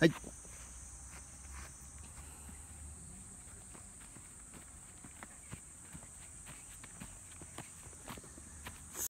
はい。